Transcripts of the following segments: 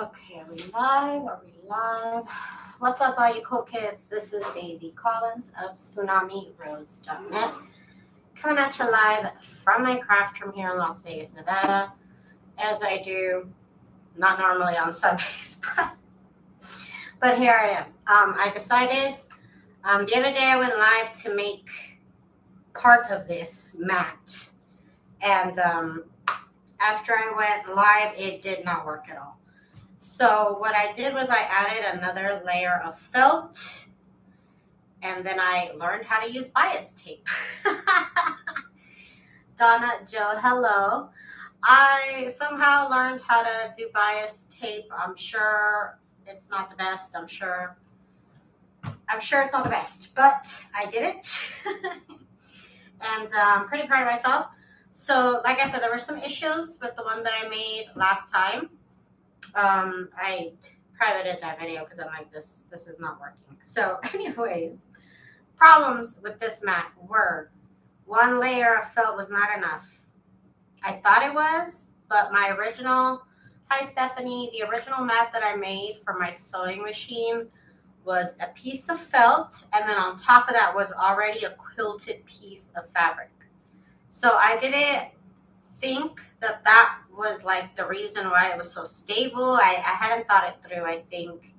Okay, are we live? Are we live? What's up, all you cool kids? This is Daisy Collins of TsunamiRose.net coming at you live from my craft room here in Las Vegas, Nevada, as I do not normally on Sundays, but but here I am. Um, I decided um, the other day I went live to make part of this mat, and um, after I went live, it did not work at all. So what I did was I added another layer of felt and then I learned how to use bias tape. Donna Joe, hello. I somehow learned how to do bias tape. I'm sure it's not the best. I'm sure I'm sure it's not the best, but I did it. and I'm pretty proud of myself. So, like I said, there were some issues with the one that I made last time um, I privated that video because I'm like, this this is not working. So, anyways, problems with this mat were one layer of felt was not enough. I thought it was, but my original, hi Stephanie, the original mat that I made for my sewing machine was a piece of felt, and then on top of that was already a quilted piece of fabric. So I did it think that that was like the reason why it was so stable. I, I hadn't thought it through, I think.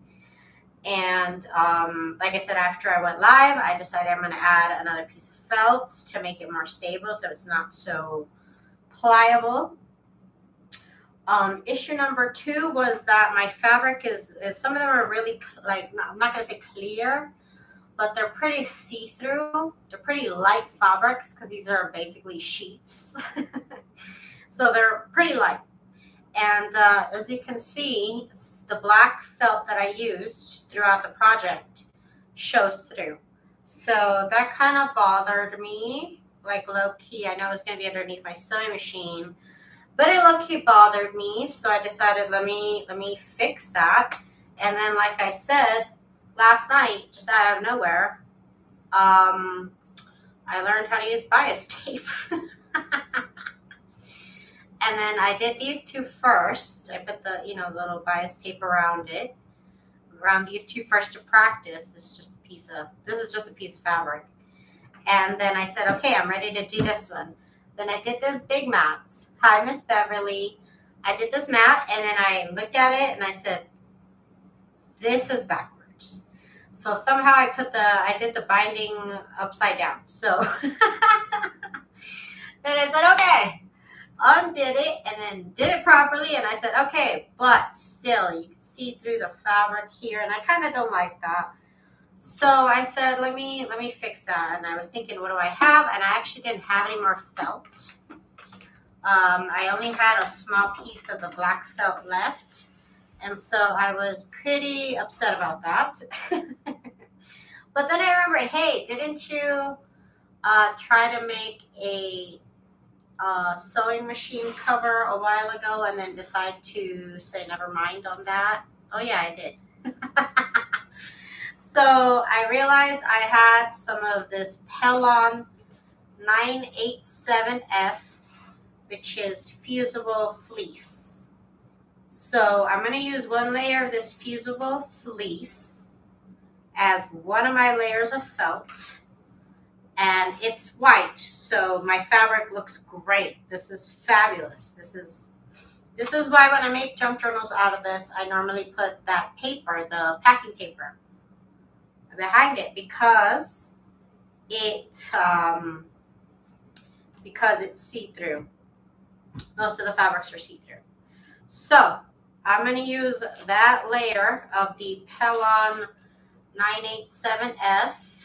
And um, like I said, after I went live, I decided I'm going to add another piece of felt to make it more stable so it's not so pliable. Um, issue number two was that my fabric is, is some of them are really like, I'm not going to say clear, but they're pretty see-through. They're pretty light fabrics because these are basically sheets. so they're pretty light. And uh, as you can see, the black felt that I used throughout the project shows through. So that kind of bothered me, like low key. I know it's going to be underneath my sewing machine, but it low key bothered me. So I decided let me let me fix that. And then, like I said, last night, just out of nowhere, um, I learned how to use bias tape. and then I did these two first. I put the, you know, little bias tape around it, around these two first to practice. This is just a piece of, this is just a piece of fabric. And then I said, okay, I'm ready to do this one. Then I did this big mat. Hi, Miss Beverly. I did this mat and then I looked at it and I said, this is backwards. So somehow I put the, I did the binding upside down. So then I said, okay, undid it and then did it properly. And I said, okay, but still you can see through the fabric here. And I kind of don't like that. So I said, let me, let me fix that. And I was thinking, what do I have? And I actually didn't have any more felt. Um, I only had a small piece of the black felt left. And so I was pretty upset about that. but then I remembered, hey, didn't you uh, try to make a uh, sewing machine cover a while ago and then decide to say never mind on that? Oh, yeah, I did. so I realized I had some of this Pellon 987F, which is fusible fleece. So I'm going to use one layer of this fusible fleece as one of my layers of felt. And it's white, so my fabric looks great. This is fabulous. This is this is why when I make junk journals out of this, I normally put that paper, the packing paper, behind it because it um, because it's see-through. Most of the fabrics are see-through. So I'm going to use that layer of the Pellon 987F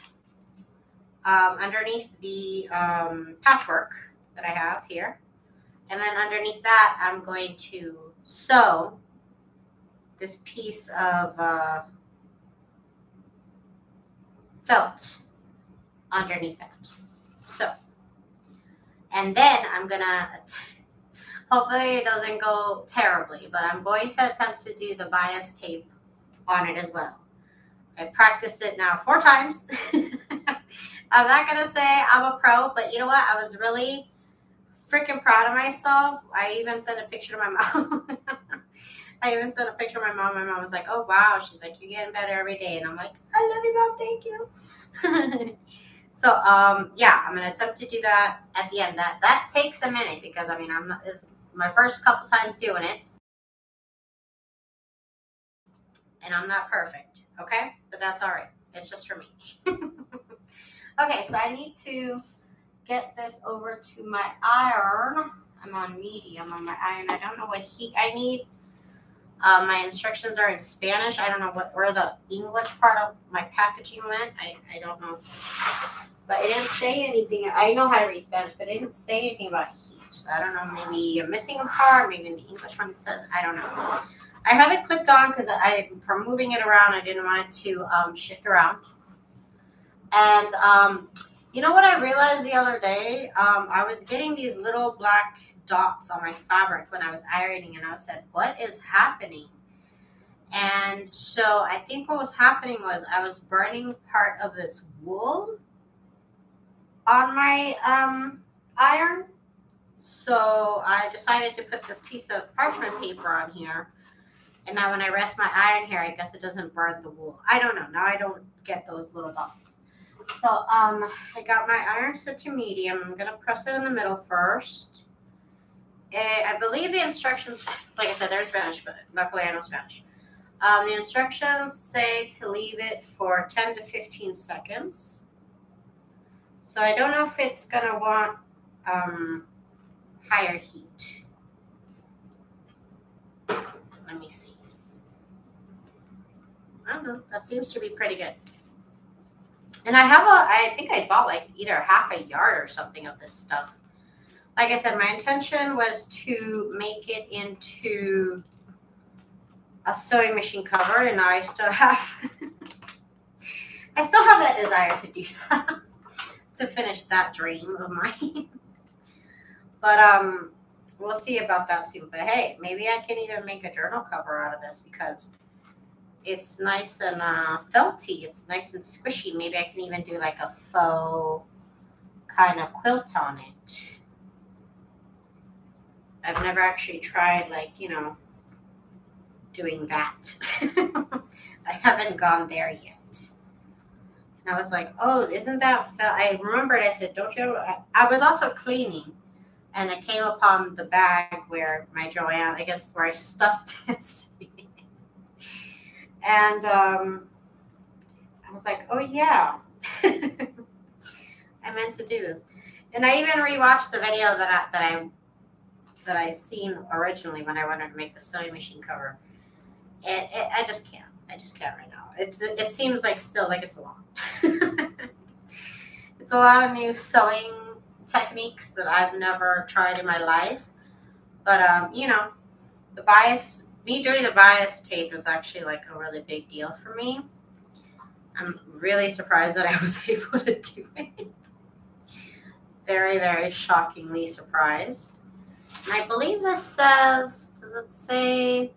um, underneath the um, patchwork that I have here. And then underneath that, I'm going to sew this piece of uh, felt underneath that. So, and then I'm to Hopefully it doesn't go terribly, but I'm going to attempt to do the bias tape on it as well. I've practiced it now four times. I'm not going to say I'm a pro, but you know what? I was really freaking proud of myself. I even sent a picture to my mom. I even sent a picture to my mom. My mom was like, "Oh wow," she's like, "You're getting better every day," and I'm like, "I love you, mom. Thank you." so um, yeah, I'm gonna attempt to do that at the end. That that takes a minute because I mean I'm not. My first couple times doing it, and I'm not perfect. Okay, but that's all right. It's just for me. okay, so I need to get this over to my iron. I'm on medium on my iron. I don't know what heat I need. Uh, my instructions are in Spanish. I don't know what where the English part of my packaging went. I, I don't know. But it didn't say anything. I know how to read Spanish, but it didn't say anything about heat. So I don't know. Maybe I'm missing a part. Maybe in the English one it says. I don't know. I have it clicked on because I, from moving it around, I didn't want it to um, shift around. And um, you know what I realized the other day? Um, I was getting these little black dots on my fabric when I was ironing, and I said, "What is happening?" And so I think what was happening was I was burning part of this wool on my um, iron. So I decided to put this piece of parchment paper on here. And now when I rest my iron here, I guess it doesn't burn the wool. I don't know. Now I don't get those little dots. So um, I got my iron set to medium. I'm going to press it in the middle first. Eh, I believe the instructions, like I said, they're in Spanish, but luckily I know Spanish. Um, the instructions say to leave it for 10 to 15 seconds. So I don't know if it's going to want um, higher heat. Let me see. I don't know. That seems to be pretty good. And I have a, I think I bought like either half a yard or something of this stuff. Like I said, my intention was to make it into a sewing machine cover, and I still have, I still have that desire to do that, to finish that dream of mine. but um, we'll see about that soon. But hey, maybe I can even make a journal cover out of this because it's nice and uh, felty. It's nice and squishy. Maybe I can even do like a faux kind of quilt on it. I've never actually tried like, you know, doing that. I haven't gone there yet. And I was like, oh, isn't that felt? I remembered, I said, don't you I was also cleaning and I came upon the bag where my Joann, I guess, where I stuffed this. And um, I was like, oh, yeah. I meant to do this. And I even rewatched the video that I, that I that I seen originally when I wanted to make the sewing machine cover. And it, I just can't. I just can't right now. It's it seems like still like it's a lot. it's a lot of new sewing techniques that I've never tried in my life. But um, you know, the bias me doing the bias tape is actually like a really big deal for me. I'm really surprised that I was able to do it. Very, very shockingly surprised. And I believe this says, does it say?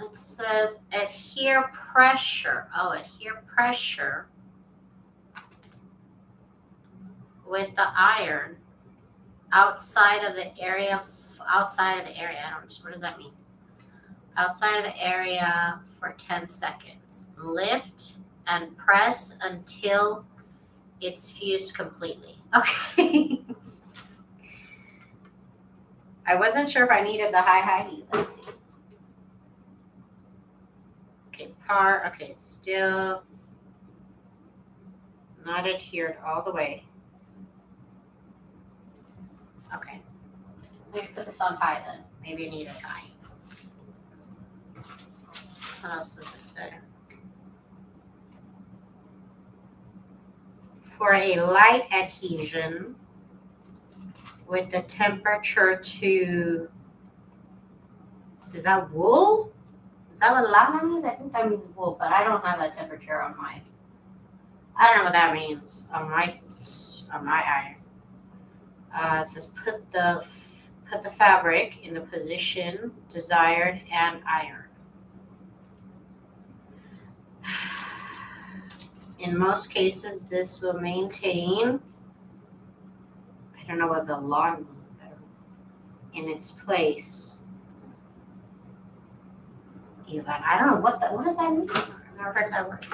It says adhere pressure. Oh, adhere pressure with the iron outside of the area outside of the area. I don't what does that mean? Outside of the area for 10 seconds. Lift and press until it's fused completely. Okay. I wasn't sure if I needed the high high heat. Let's see. Okay, par. Okay, still not adhered all the way. Okay. Me put this on high then. Maybe I need a high. What else does it say? For a light adhesion with the temperature to, is that wool? Is that what lava means? I think that means wool, but I don't have that temperature on my, I don't know what that means on my, on my iron. Uh, it says put the Put the fabric in the position desired and iron. In most cases, this will maintain, I don't know what the long in its place. Even I don't know what that what does that mean? I've never heard that word.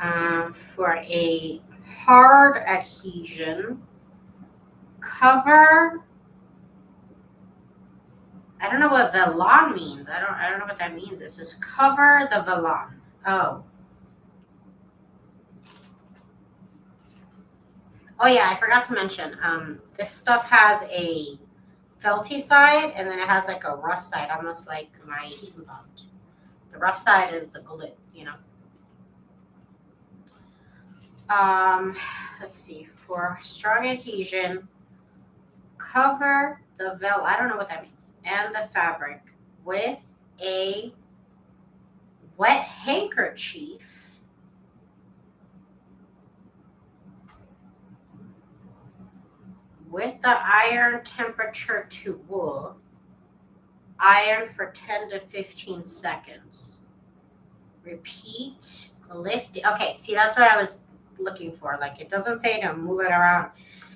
Um, for a hard adhesion, cover. I don't know what velon means. I don't I don't know what that means. This is cover the velon. Oh. Oh yeah, I forgot to mention. Um, this stuff has a felty side, and then it has like a rough side, almost like my heat bond. The rough side is the glue, you know. Um, let's see. For strong adhesion, cover the vel. I don't know what that means, and the fabric with a wet handkerchief with the iron temperature to wool, iron for 10 to 15 seconds. Repeat, lift. Okay, see, that's what I was looking for. Like, it doesn't say to move it around.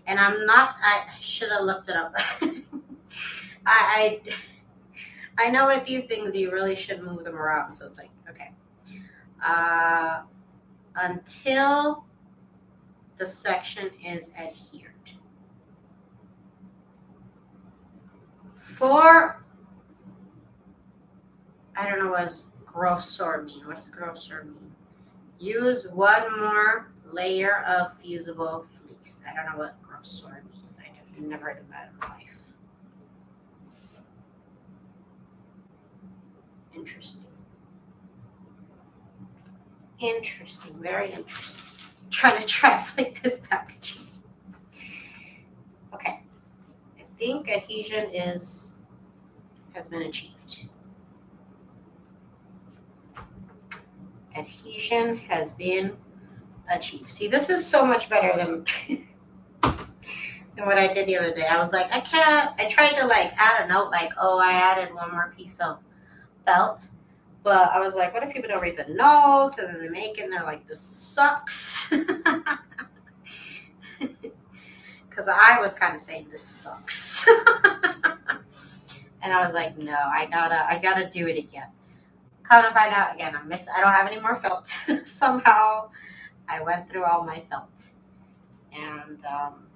And I'm not, I should have looked it up. I, I, I know with these things, you really should move them around. So it's like, okay. Uh, until the section is adhered. For, I don't know what does grosor mean. What does grosor mean? Use one more layer of fusible fleece. I don't know what grosor means. I've never heard of that in my life. Interesting. Interesting. Very interesting. trying to translate this packaging. Okay. I think adhesion is has been achieved. Adhesion has been achieved. See, this is so much better than, than what I did the other day. I was like, I can't, I tried to like add a note like, oh, I added one more piece of felt. But I was like, what if people don't read the notes and then they make it and they're like, this sucks. Because I was kind of saying, this sucks. And I was like, no, I gotta, I gotta do it again. Come to find out again, I miss. I don't have any more felt. Somehow, I went through all my felt, and um,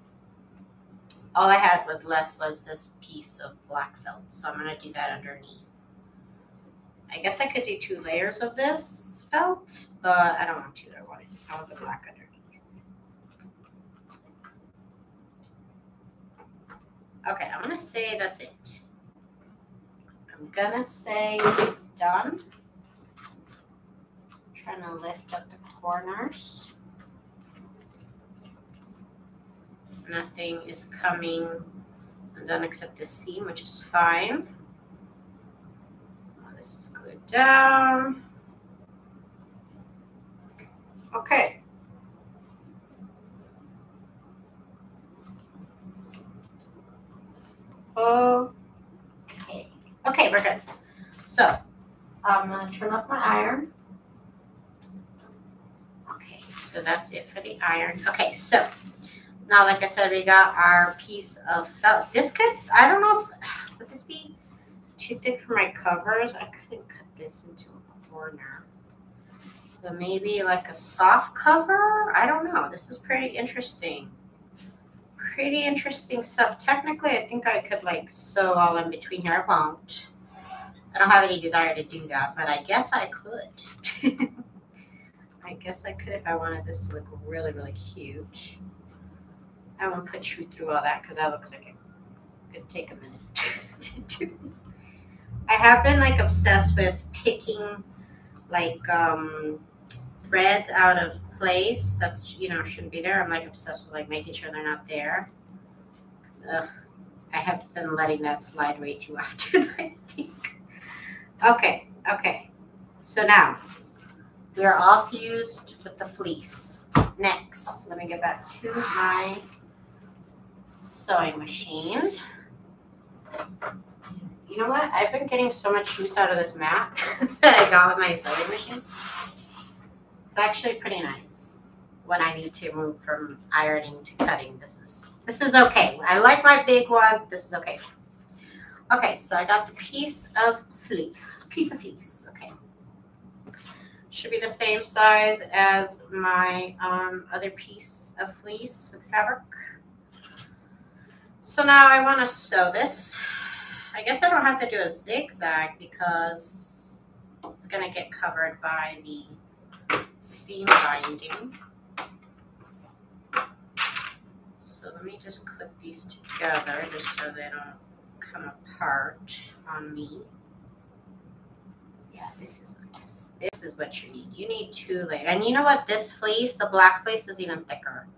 all I had was left was this piece of black felt. So I'm gonna do that underneath. I guess I could do two layers of this felt, but I don't want to. I want it. I want the black underneath. Okay, I'm gonna say that's it. I'm gonna say it's done. trying to lift up the corners. Nothing is coming undone except the seam, which is fine. Oh, this is good down. Okay. Oh. Okay, we're good. So I'm gonna turn off my iron. Okay, so that's it for the iron. Okay, so now, like I said, we got our piece of felt. This could, I don't know if, would this be too thick for my covers? I couldn't this into a corner. But maybe like a soft cover? I don't know. This is pretty interesting. Pretty interesting stuff. Technically, I think I could like sew all in between here. I won't. I don't have any desire to do that, but I guess I could. I guess I could if I wanted this to look really, really cute. I won't put you through all that because that looks like it could take a minute to do. I have been like obsessed with picking like um, threads out of place that you know shouldn't be there. I'm like obsessed with like making sure they're not there. Ugh, I have been letting that slide way too often. I think. Okay, okay. So now we are all fused with the fleece. Next, let me get back to my sewing machine. You know what? I've been getting so much use out of this mat that I got with my sewing machine. It's actually pretty nice when I need to move from ironing to cutting. This is This is okay. I like my big one. This is okay. Okay, so I got the piece of fleece. Piece of fleece. Okay. Should be the same size as my um, other piece of fleece with fabric. So now I want to sew this. I guess I don't have to do a zigzag because it's going to get covered by the seam binding. So let me just clip these together just so they don't come apart on me. Yeah, this is nice. This is what you need. You need two layers. And you know what? This fleece, the black fleece, is even thicker.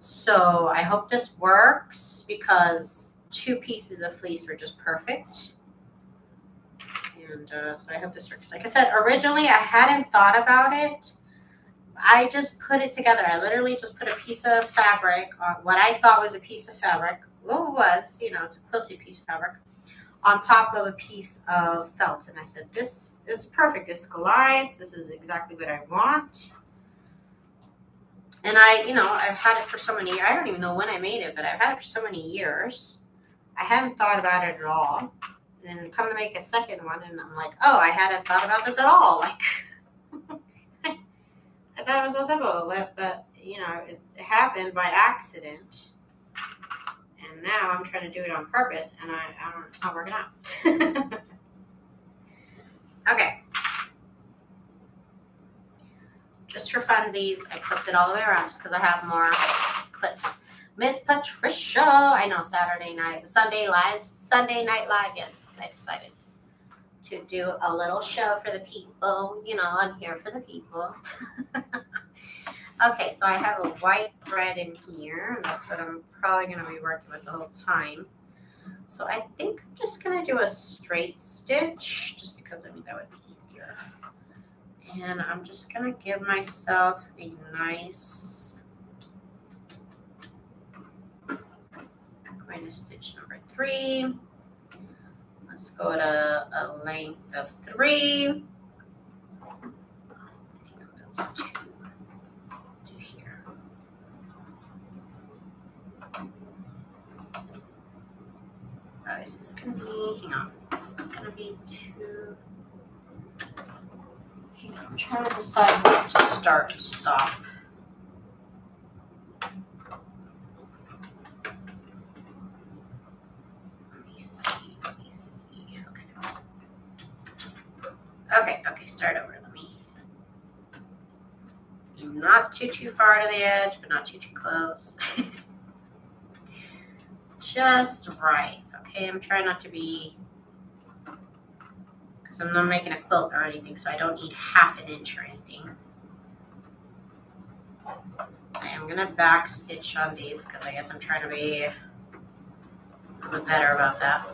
So I hope this works because two pieces of fleece were just perfect. And uh, so I hope this works. Like I said, originally I hadn't thought about it I just put it together. I literally just put a piece of fabric on what I thought was a piece of fabric. Well, it was, you know, it's a quilted piece of fabric on top of a piece of felt. And I said, this is perfect. This glides. This is exactly what I want. And I, you know, I've had it for so many years. I don't even know when I made it, but I've had it for so many years. I hadn't thought about it at all. And then come to make a second one, and I'm like, oh, I hadn't thought about this at all. Like, I thought it was so simple, but, you know, it happened by accident. And now I'm trying to do it on purpose, and I, I don't, it's not working out. okay. Just for funsies, I clipped it all the way around just because I have more clips. Miss Patricia, I know Saturday night, Sunday live, Sunday night live. Yes, I decided to do a little show for the people. You know, I'm here for the people. okay, so I have a white thread in here, and that's what I'm probably going to be working with the whole time. So I think I'm just going to do a straight stitch, just because I mean that would be easier. And I'm just going to give myself a nice, I'm to stitch number three. Let's go to a length of three. That's two. Do here. Oh, is this gonna be? Hang on. Is this gonna be two? Hang on. I'm trying to decide where to start stop. start over. Let me not too, far to the edge, but not too, too close. Just right. Okay, I'm trying not to be, because I'm not making a quilt or anything, so I don't need half an inch or anything. I am going to back stitch on these because I guess I'm trying to be a bit better about that.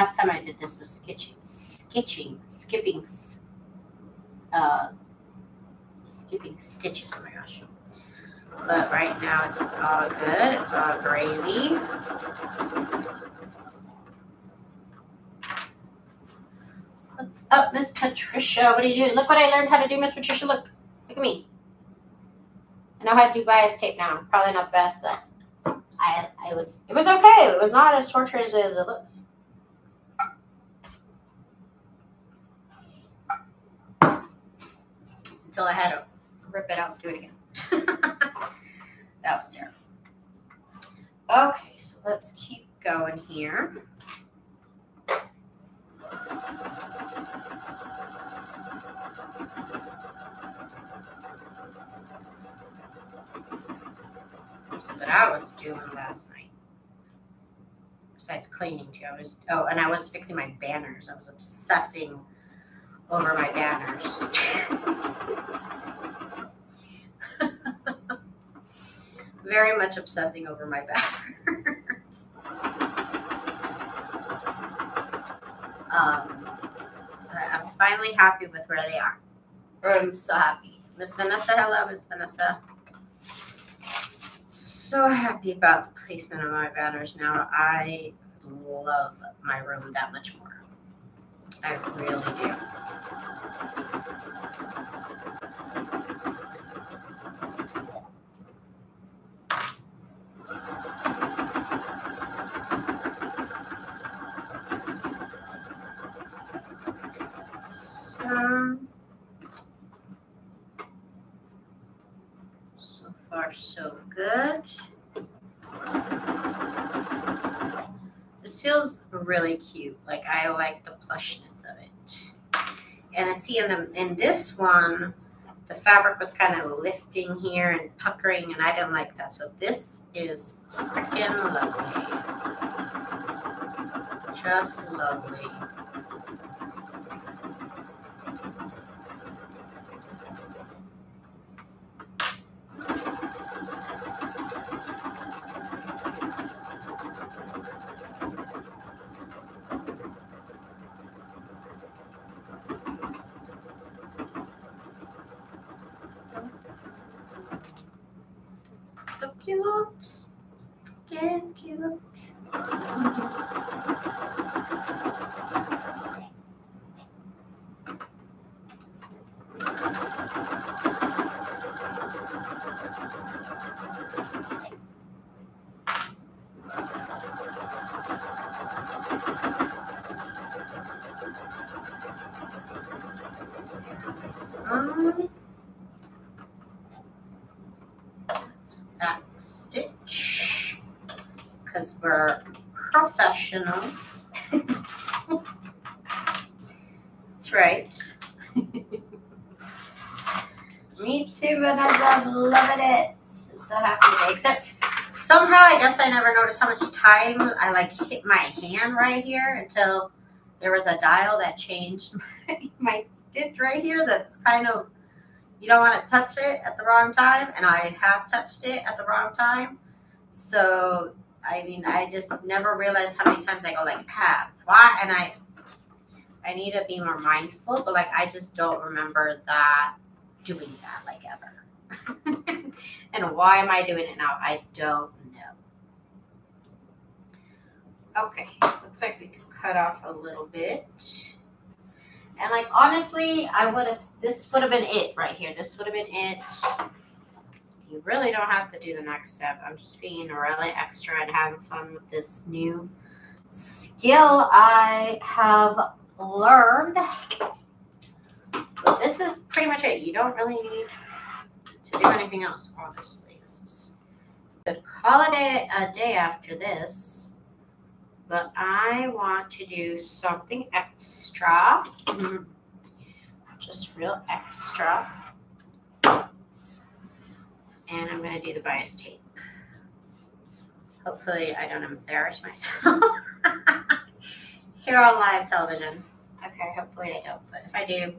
Last time I did this was sketching, sketching, skipping, uh, skipping stitches. Oh my gosh. But right now it's all good. It's all gravy. What's up, Miss Patricia? What are you doing? Look what I learned how to do, Miss Patricia. Look. Look at me. I know how to do bias tape now. Probably not the best, but I I was it was okay. It was not as torturous as it looks. Until I had to rip it out and do it again. that was terrible. Okay, so let's keep going here. That's what I was doing last night. Besides cleaning too, I was oh, and I was fixing my banners. I was obsessing over my banners. Very much obsessing over my banners. um, I'm finally happy with where they are. I'm so happy. Miss Vanessa, hello, Miss Vanessa. So happy about the placement of my banners now. I love my room that much more. I really do. So, so far so good. This feels really cute. Like I like the plushness. And then see in the in this one, the fabric was kind of lifting here and puckering, and I didn't like that. So this is freaking lovely. Just lovely. so cute. Again, cute. Um, back stitch because we're professionals. That's right. Me too, Vanessa. I'm loving it. I'm so happy today. Except somehow Never noticed how much time I like hit my hand right here until there was a dial that changed my, my stitch right here that's kind of you don't want to touch it at the wrong time and i have touched it at the wrong time. So i mean i just never realized how many times i go like ah why? And i i need to be more mindful but like i just don't remember that doing that like ever. And why am i doing it now? I don't okay looks like we could cut off a little bit and like honestly, I would have this would have been it right here. This would have been it. You really don't have to do the next step. I'm just being really extra and having fun with this new skill I have learned. But this is pretty much it. You don't really need to do anything else, honestly. This is it a, a day after this but I want to do something extra. Mm-hmm. Just real extra. And I'm going to do the bias tape. Hopefully I don't embarrass myself here on live television. Okay, hopefully I don't, but if I do,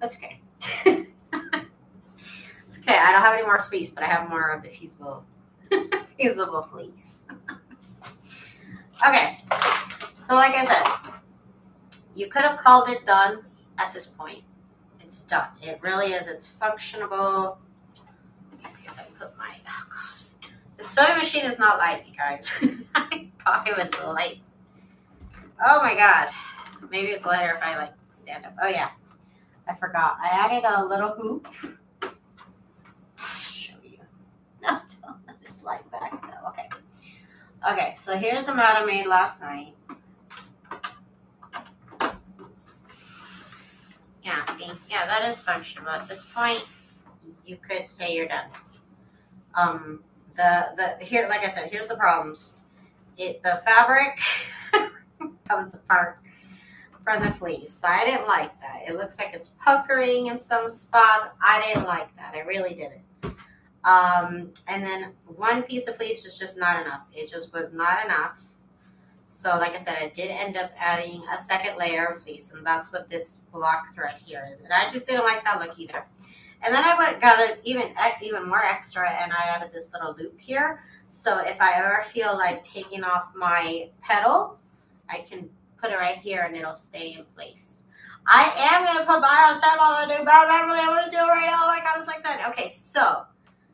that's okay. it's okay. I don't have any more fleece, but I have more of the fusible, fusible fleece. Okay, so like I said, you could have called it done at this point. It's done. It really is. It's functionable. Let me see if I put my, oh God. The sewing machine is not light, you guys. I thought it was light. Oh my God. Maybe it's lighter if I like stand up. Oh yeah, I forgot. I added a little hoop. show you. No, don't let this light back. Okay. So here's the mat I made last night. Yeah, see? Yeah, that is functional. At this point, you could say you're done. Um, the, the, here, like I said, here's the problems. It, the fabric comes apart from the fleece. So I didn't like that. It looks like it's puckering in some spots. I didn't like that. I really didn't. Um, and then one piece of fleece was just not enough. It just was not enough. So like I said, I did end up adding a second layer of fleece, and that's what this block thread here is. And I just didn't like that look either. And then I went got it even even more extra, and I added this little loop here. So if I ever feel like taking off my pedal, I can put it right here, and it'll stay in place. I am gonna put bias tape on the new Beverly. I'm gonna do it right now. Oh my god, I'm so excited. Okay, so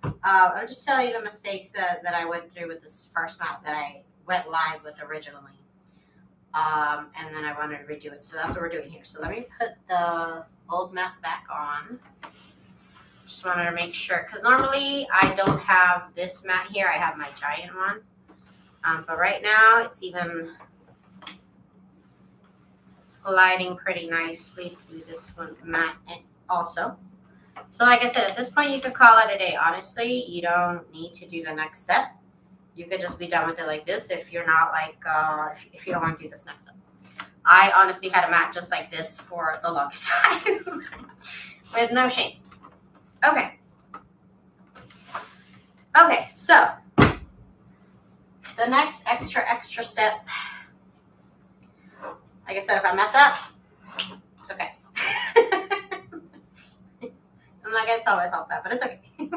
uh, I'm just telling you the mistakes that, that I went through with this first mat that I went live with originally. Um, and then I wanted to redo it. So that's what we're doing here. So let me put the old mat back on. Just wanted to make sure, because normally I don't have this mat here. I have my giant one. Um, but right now it's even sliding pretty nicely through this one mat and also. So like I said, at this point you could call it a day. Honestly, you don't need to do the next step. You could just be done with it like this if you're not like, uh, if, if you don't want to do this next step. I honestly had a mat just like this for the longest time with no shame. Okay. Okay, so the next extra, extra step, like I said, if I mess up, it's okay. I'm not to tell myself that, but it's okay.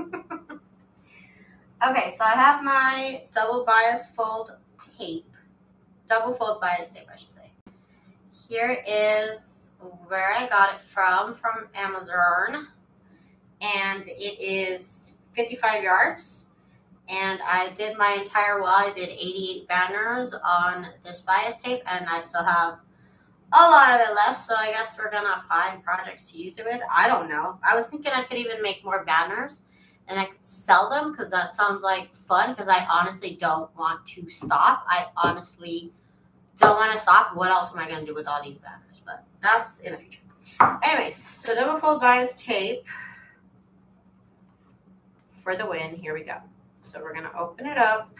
okay, so I have my double bias fold tape, double fold bias tape, I should say. Here is where I got it from, from Amazon, and it is 55 yards and I did my entire wall. I did 88 banners on this bias tape, and I still have a lot of it left. So I guess we're gonna find projects to use it with. I don't know. I was thinking I could even make more banners and I could sell them because that sounds like fun. Because I honestly don't want to stop. I honestly don't want to stop. What else am I gonna do with all these banners? But that's in the future. Anyways, so double fold bias tape for the win. Here we go. So we're to open it up.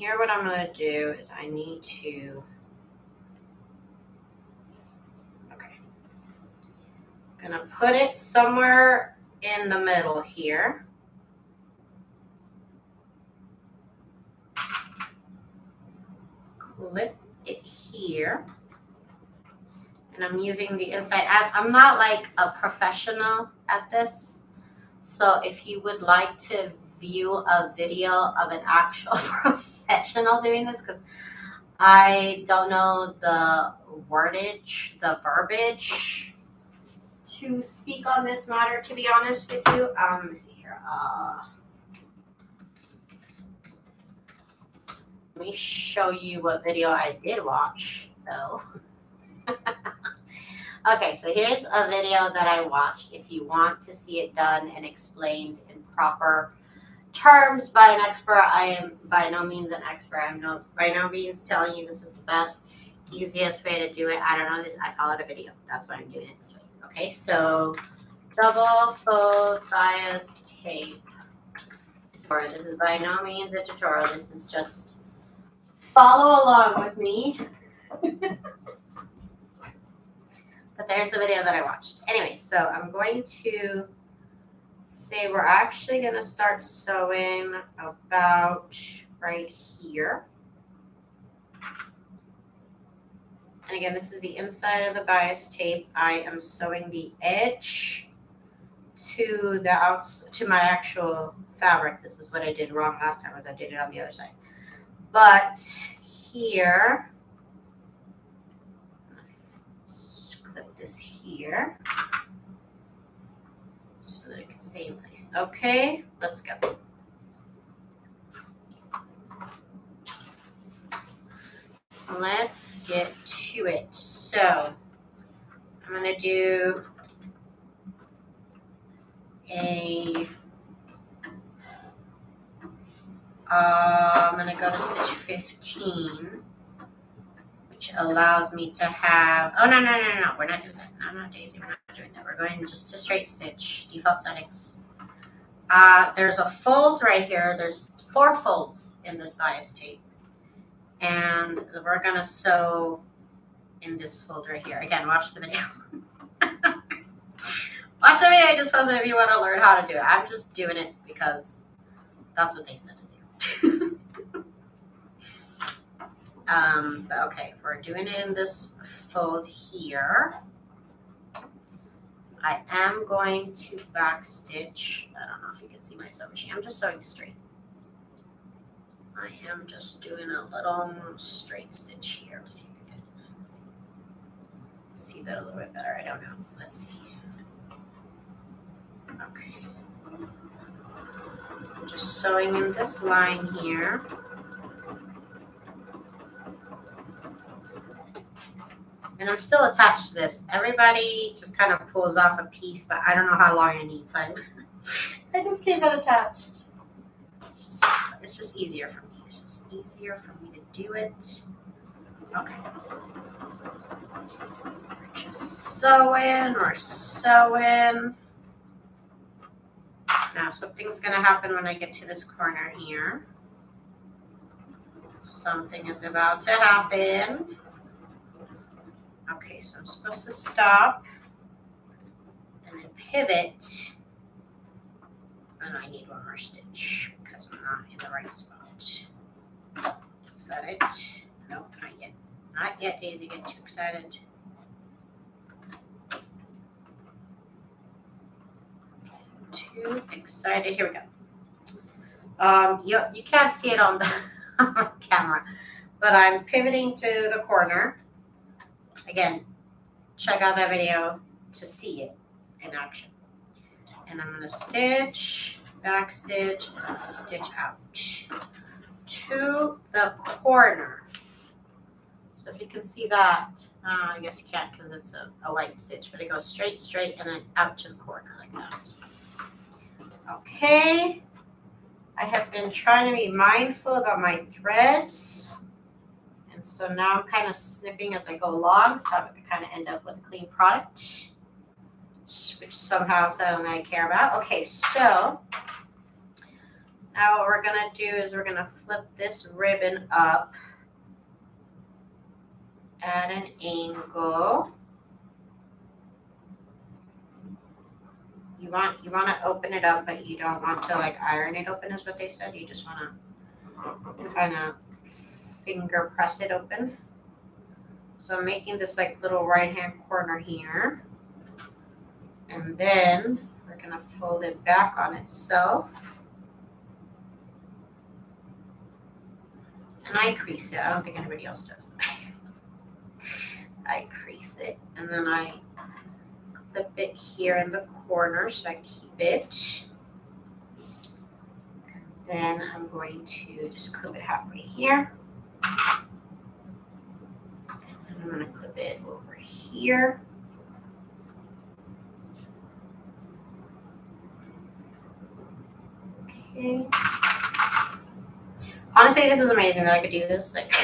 Here what I'm going to do is I need to, okay, I'm going to put it somewhere in the middle here. Clip it here. And I'm using the inside. I'm not like a professional at this so if you would like to view a video of an actual professional doing this, because I don't know the wordage, the verbiage to speak on this matter, to be honest with you. Um, let me see here. Uh, let me show you what video I did watch, though. Okay, so here's a video that I watched. If you want to see it done and explained in proper terms by an expert, I am by no means an expert. I'm no by no means telling you this is the best, easiest way to do it. I don't know this. I followed a video. That's why I'm doing it this way. Okay, so double fold bias tape. Or this is by no means a tutorial. This is just follow along with me. But there's the video that I watched. Anyway, so I'm going to say we're actually going to start sewing about right here. And again, this is the inside of the bias tape. I am sewing the edge to the outs to my actual fabric. This is what I did wrong last time, was I did it on the other side. But here, clip this here stay in place. Okay, let's go. Let's get to it. So I'm going to do a uh, I'm going to go to stitch 15 which allows me to have, oh, no, no, no, no, we're not doing that. No, no, Daisy, we're not doing that. We're going just to straight stitch, default settings. Uh, there's a fold right here. There's four folds in this bias tape. And we're going to sew in this fold right here. Again, watch the video. watch the video I just posted if you want to learn how to do it. I'm just doing it because that's what they said to do. Um, but okay, we're doing it in this fold here. I am going to back stitch. I don't know if you can see my sewing machine. I'm just sewing straight. I am just doing a little straight stitch here. See, see that a little bit better. I don't know. Let's see. Okay. I'm just sewing in this line here. And I'm still attached to this. Everybody just kind of pulls off a piece, but I don't know how long I need, so I, I just keep it attached. It's just, it's just easier for me. It's just easier for me to do it. Okay. Just sew in or sew in. Now something's gonna happen when I get to this corner here. Something is about to happen. Okay, so I'm supposed to stop and then pivot. And I need one more stitch because I'm not in the right spot. Is that it? Nope, not yet. Not yet, Daisy, get too excited. Too excited. Here we go. Um, you, you can't see it on the camera, but I'm pivoting to the corner Again, check out that video to see it in action. And I'm going to stitch, back stitch, and stitch out to the corner. So if you can see that, uh, I guess you can't because it's a, a white stitch, but it goes straight, straight, and then out to the corner like that. Okay. I have been trying to be mindful about my threads. And so now I'm kind of snipping as I go along, so I'm going to kind of end up with a clean product, which somehow I don't care about. Okay, so now what we're going to do is we're going to flip this ribbon up at an angle. You want you want to open it up, but you don't want to like iron it open, is what they said. You just want to kind of finger press it open. So I'm making this like little right hand corner here. And then we're going to fold it back on itself. And I crease it. I don't think anybody else does. I crease it and then I clip it here in the corner so I keep it. And then I'm going to just clip it halfway here. I'm going to clip it over here. Okay. Honestly, this is amazing that I could do this. Like,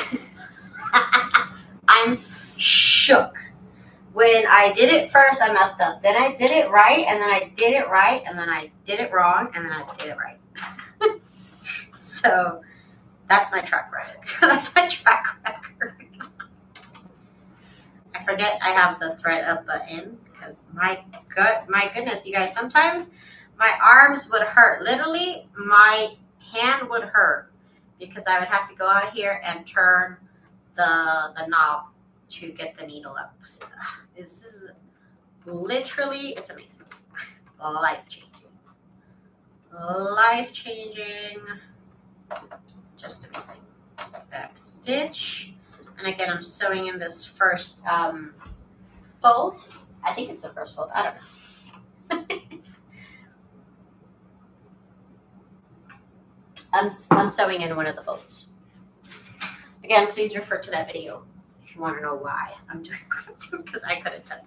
I'm shook. When I did it first, I messed up. Then I did it right, and then I did it right, and then I did it wrong, and then I did it right. so that's my track record. that's my track record. I forget I have the thread up button because my gut, my goodness, you guys. Sometimes my arms would hurt. Literally, my hand would hurt because I would have to go out here and turn the the knob to get the needle up. This is literally, it's amazing. Life changing. Life changing just amazing. Back stitch. And again, I'm sewing in this first um, fold. I think it's the first fold. I don't know. I'm, I'm sewing in one of the folds. Again, please refer to that video if you want to know why I'm doing what because I couldn't tell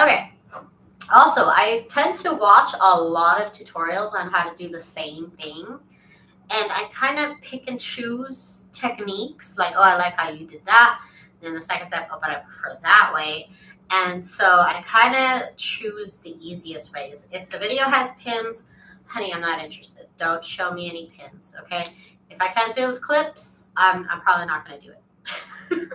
Okay. Also, I tend to watch a lot of tutorials on how to do the same thing and I kind of pick and choose techniques. Like, oh, I like how you did that. And then the second step, oh, but I prefer that way. And so I kind of choose the easiest ways. If the video has pins, honey, I'm not interested. Don't show me any pins, okay? If I can't do it with clips, I'm, I'm probably not going to do it.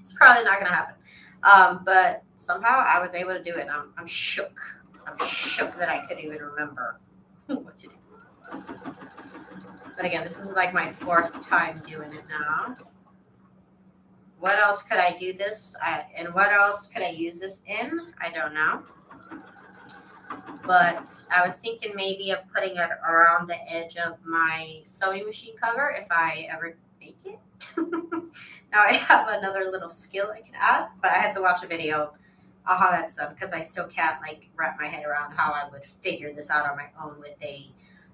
it's probably not going to happen. Um, but somehow I was able to do it. I'm, I'm shook. I'm shook that I could even remember what to do. But again, this is like my fourth time doing it now. What else could I do this? I, and what else could I use this in? I don't know. But I was thinking maybe of putting it around the edge of my sewing machine cover if I ever make it. now I have another little skill I can add, but I had to watch a video I'll holler at some because I still can't like wrap my head around how I would figure this out on my own with a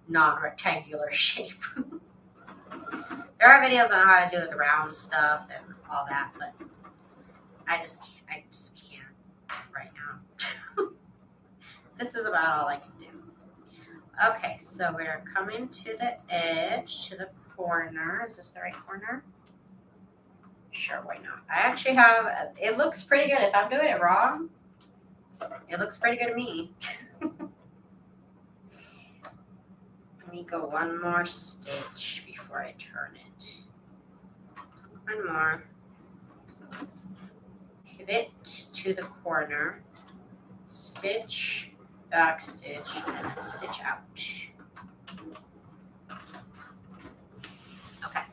non-rectangular shape. there are videos on how to do the round stuff and all that, but I just can't. I just can't right now. this is about all I can do. Okay, so we're coming to the edge, to the corner. Is this the right corner? Sure, why not? I actually have, it looks pretty good. If I'm doing it wrong, it looks pretty good to me. Me go one more stitch before I turn it. One more. Pivot to the corner. Stitch, back stitch, and stitch out. Okay.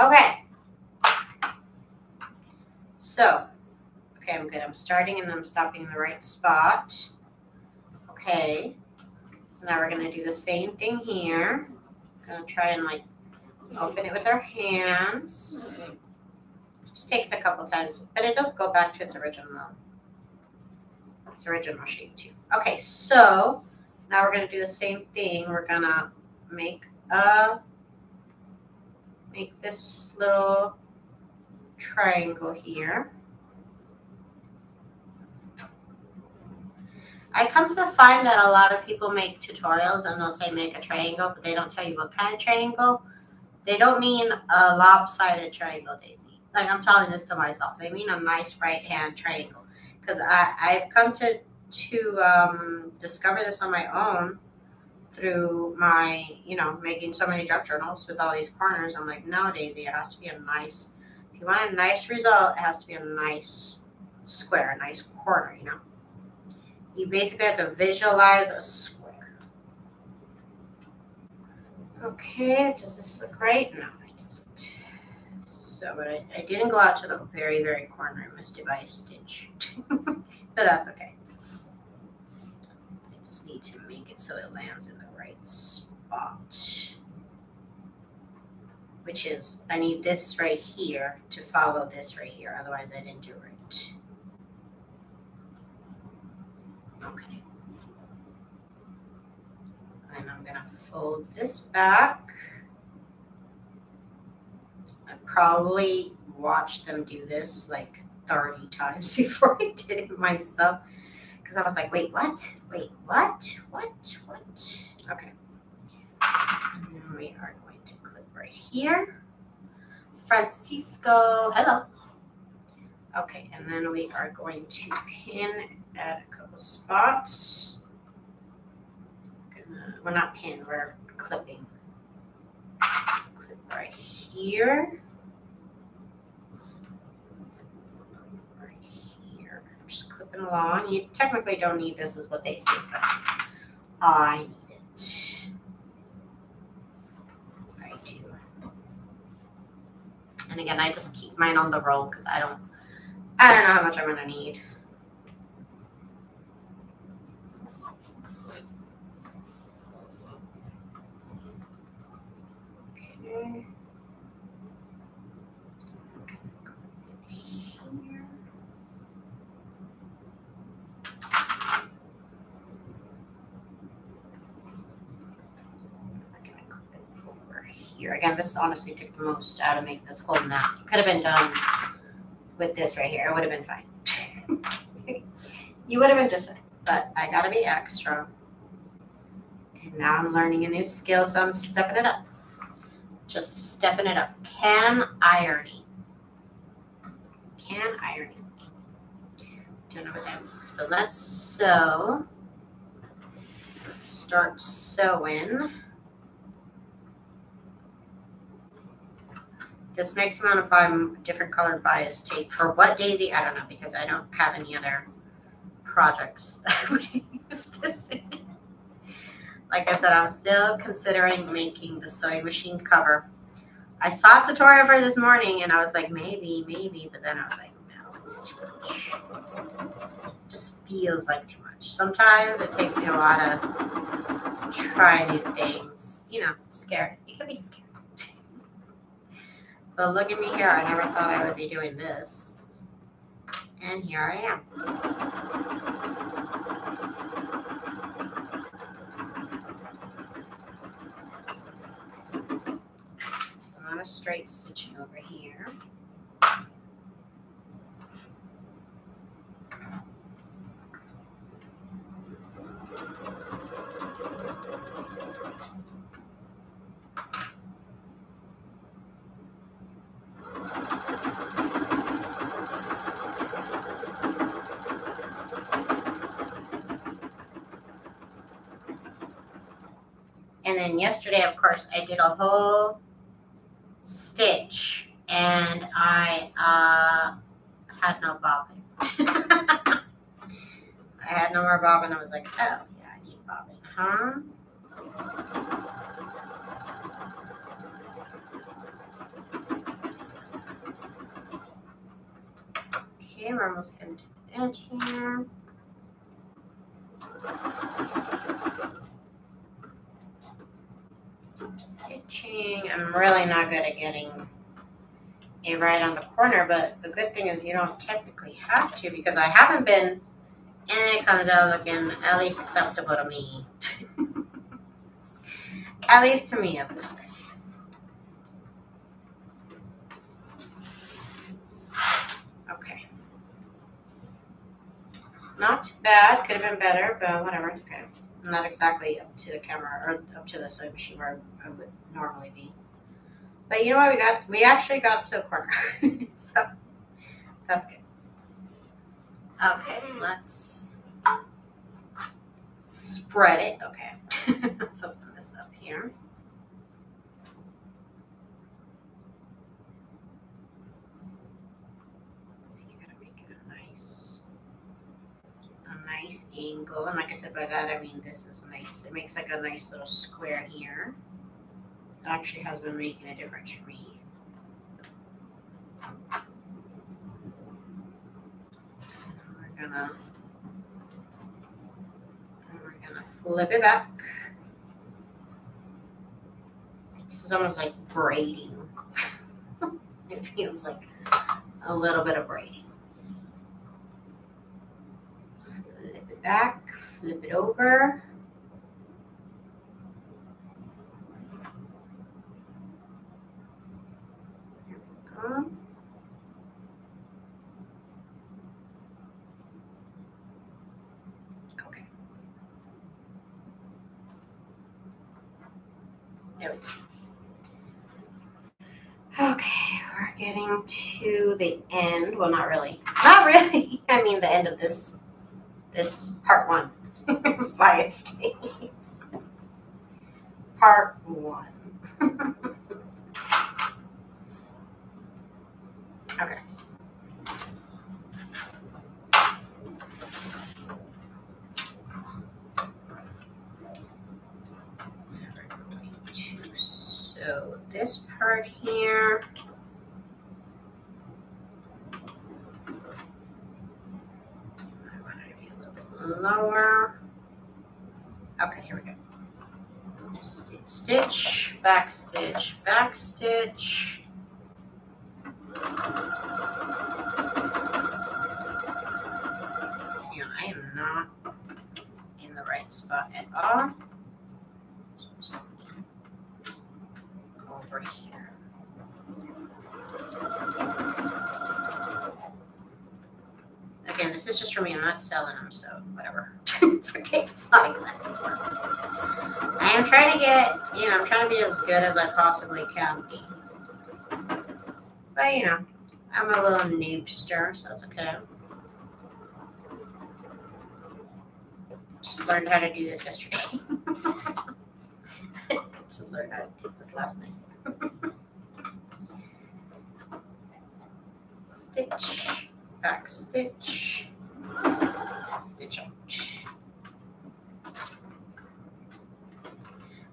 Okay. So, okay, I'm good. I'm starting and I'm stopping in the right spot. Okay. So now we're going to do the same thing here. Going to try and like open it with our hands. Just takes a couple times, but it does go back to its original its original shape too. Okay, so now we're going to do the same thing. We're going to make a make this little triangle here. I come to find that a lot of people make tutorials and they'll say make a triangle, but they don't tell you what kind of triangle. They don't mean a lopsided triangle, Daisy. Like I'm telling this to myself. They mean a nice right hand triangle. Because I've come to to um, discover this on my own through my, you know, making so many junk journals with all these corners. I'm like, no, Daisy, it has to be a nice if you want a nice result, it has to be a nice square, a nice corner, you know? You basically have to visualize a square. Okay, does this look right? No, it doesn't. So, but I, I didn't go out to the very, very corner. I missed it by a stitch. but that's okay. I just need to make it so it lands in the right spot which is I need this right here to follow this right here. Otherwise, I didn't do it. Okay. And I'm going to fold this back. I probably watched them do this like 30 times before I did it myself. Because I was like, wait, what? Wait, what? What? What? Okay. And then we are going to clip right here. Francisco, hello. Okay, and then we are going to pin at a couple spots. Gonna, we're not pin, we're clipping. Clip right here. Right here. Just clipping along. You technically don't need this, is what they say, but I need it. I do. And again, I just keep mine on the roll because I don't, I don't know how much I'm gonna need. Okay. here. Again, this honestly took the most out of making this whole mat. It could have been done with this right here. It would have been fine. you would have been just fine. But I got to be extra. And now I'm learning a new skill, so I'm stepping it up. Just stepping it up. Can ironing. Can ironing. Don't know what that means, but let's sew. Let's start sewing. This makes me want to buy different colored bias tape. For what, Daisy? I don't know because I don't have any other projects that I would use this in. Like I said, I'm still considering making the sewing machine cover. I saw a tutorial for this morning and I was like, maybe, maybe. But then I was like, no, it's too much. It just feels like too much. Sometimes it takes me a lot of try new things. You know, scared. You can be scared. But look at me here. I never thought I would be doing this. And here I am. So I'm straight stitching over here. And then yesterday, of course, I did a whole stitch and I uh, had no bobbin. I had no more bobbin. I was like, oh, yeah, I need bobbin, huh? Okay, we're almost getting to the edge here. stitching. I'm really not good at getting a right on the corner, but the good thing is you don't technically have to because I haven't been, it comes out looking at least acceptable to me. at least to me, okay. Not too bad. Could have been better, but whatever. It's okay not exactly up to the camera or up to the sewing machine where I would normally be. But you know what? We got we actually got to a corner, so that's good. Okay, let's spread it. Okay, let's open this up here. See, you gotta make it a nice, a nice angle. And like I said, by that I mean this is nice. It makes like a nice little square here. Actually has been making a difference for me. We're gonna we're gonna flip it back. This is almost like braiding. it feels like a little bit of braiding. Flip it back, flip it over. There we go. Okay. There we go. Okay, we're getting to the end. Well, not really. Not really. I mean, the end of this this part one bias part one. okay. So this part here. lower. Okay, here we go. Stitch, stitch, back stitch, back stitch. And I am not in the right spot at all. Over here. Again, this is just for me. I'm not selling them, so whatever. it's okay if it's not exactly I am trying to get, you know, I'm trying to be as good as I possibly can be. But, you know, I'm a little noobster, so it's okay. Just learned how to do this yesterday. Just learned how to do this last night. Stitch back stitch, stitch out.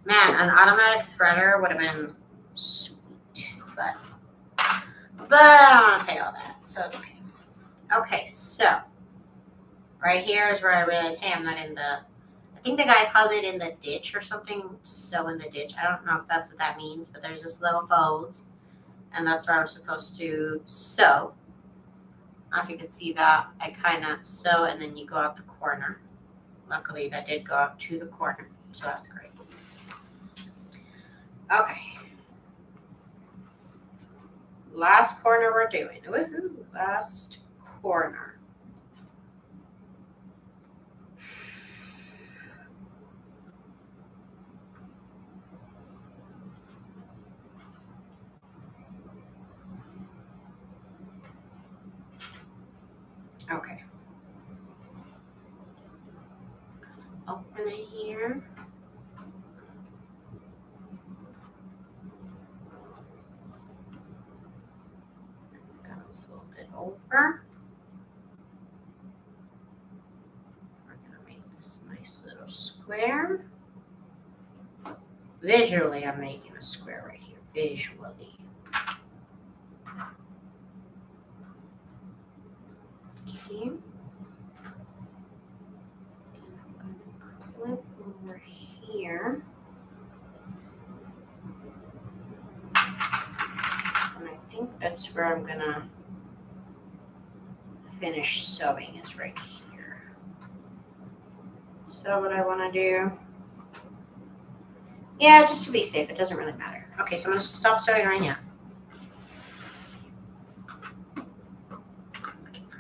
Man, an automatic threader would have been sweet, but but I don't want to pay all that, so it's okay. Okay, so right here is where I realized, hey, I'm not in the. I think the guy called it in the ditch or something. So in the ditch. I don't know if that's what that means, but there's this little fold, and that's where I was supposed to sew I don't know if you can see that. I kind of sew and then you go out the corner. Luckily, that did go out to the corner, so that's great. Okay. Last corner we're doing. Woohoo! Last corner. Okay. Open it here. Gonna fold it over. We're gonna make this nice little square. Visually, I'm making a square right here. Visually. Okay. I'm gonna clip over here. And I think that's where I'm gonna finish sewing is right here. So what I wanna do, yeah, just to be safe, it doesn't really matter. Okay, so I'm gonna stop sewing right now.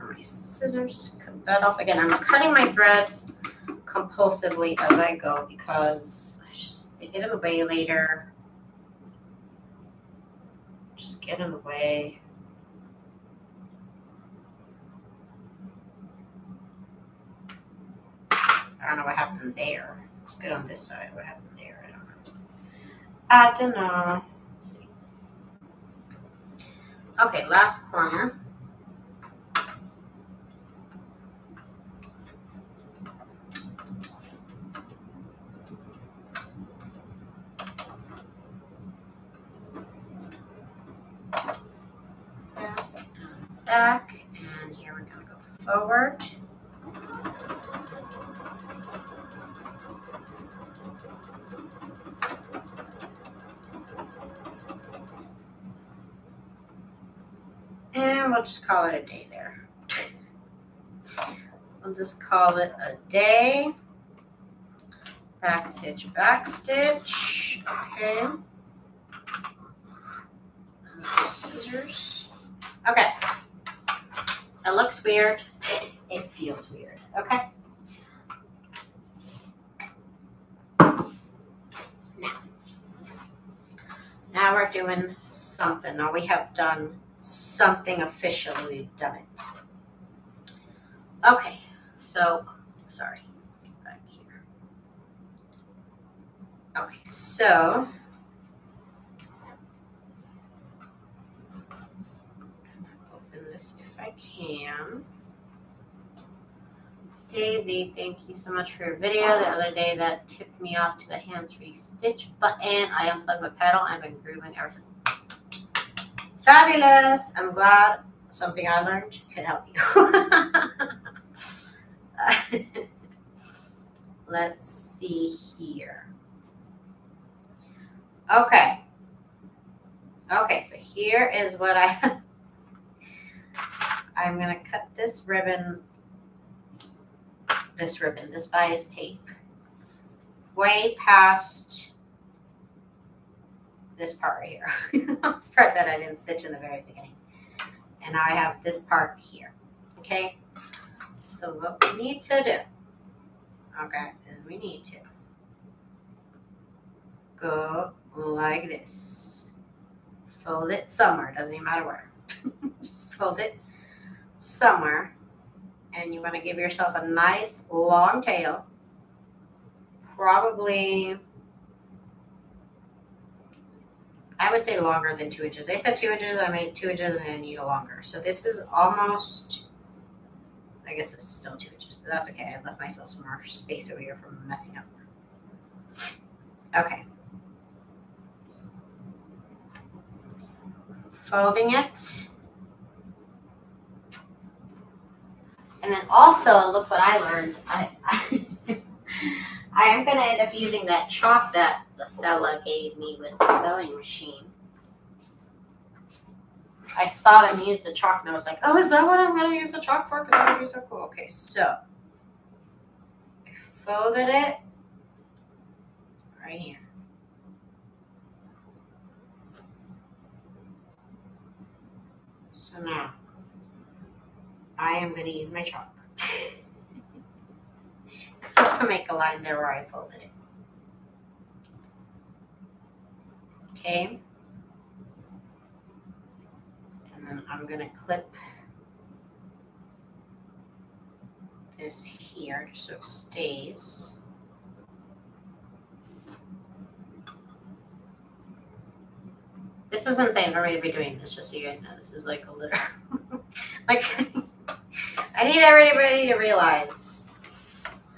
My scissors, cut that off again. I'm cutting my threads compulsively as I go because I just, they get in the way later. Just get in the way. I don't know what happened there. It's good on this side. What happened there? I don't know. I don't know. Okay, last corner. back, and here we're gonna go forward. And we'll just call it a day there. We'll just call it a day. Back stitch, back stitch. Okay. Scissors. Okay. It looks weird. It feels weird. Okay. Now, now we're doing something. Now we have done something officially. We've done it. Okay. So, sorry. Back here. Okay. So. open this if I can. Daisy, thank you so much for your video the other day that tipped me off to the hands-free stitch button. I unplugged my pedal and been grooving ever since. Fabulous! I'm glad something I learned can help you. Let's see here. Okay. Okay, so here is what I I'm going to cut this ribbon, this ribbon, this bias tape, way past this part right here. this part that I didn't stitch in the very beginning. And now I have this part here. Okay? So what we need to do, okay, is we need to go like this. Fold it somewhere, doesn't even matter where. Just fold it somewhere and you want to give yourself a nice long tail probably I would say longer than two inches. They said two inches, I made two inches and I need a longer. So this is almost, I guess it's still two inches, but that's okay. I left myself some more space over here from messing up. Okay. Folding it. And then also, look what I learned. I, I, I am going to end up using that chalk that the fella gave me with the sewing machine. I saw them use the chalk and I was like, oh, is that what I'm going to use the chalk for? Because that would be so cool. Okay, so I folded it right here. So now I am going to use my chalk to make a line there where I folded it. Okay. And then I'm going to clip this here so it stays. This is insane for me to be doing this, just so you guys know. This is like a little, like, I need everybody to realize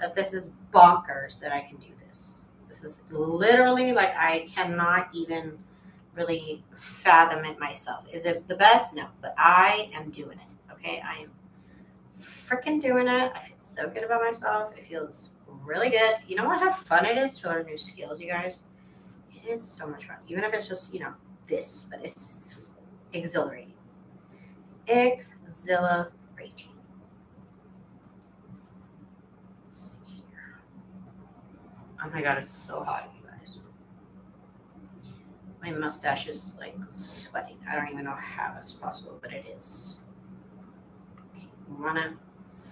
that this is bonkers that I can do this. This is literally like I cannot even really fathom it myself. Is it the best? No, but I am doing it. Okay, I am freaking doing it. I feel so good about myself. It feels really good. You know what? How fun it is to learn new skills, you guys. It is so much fun, even if it's just you know this, but it's, it's exhilarating. Exhilarating. Oh my god, it's so hot. My mustache is like sweating. I don't even know how it's possible, but it is. Okay, you wanna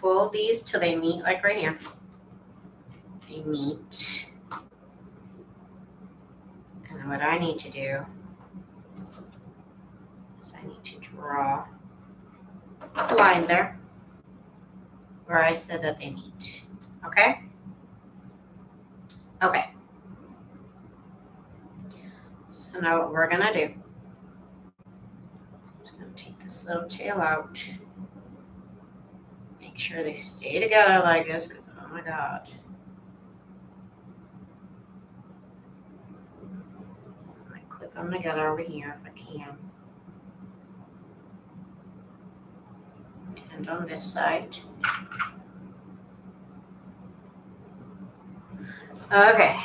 fold these till they meet, like right here. They meet. And what I need to do is I need to draw a line there where I said that they meet. Okay? Okay. So now what we're going to do, I'm just to take this little tail out. Make sure they stay together like this because, oh my God. I clip them together over here if I can. and on this side. Okay.